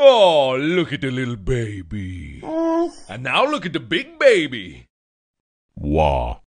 Oh, look at the little baby. And now look at the big baby. Wah.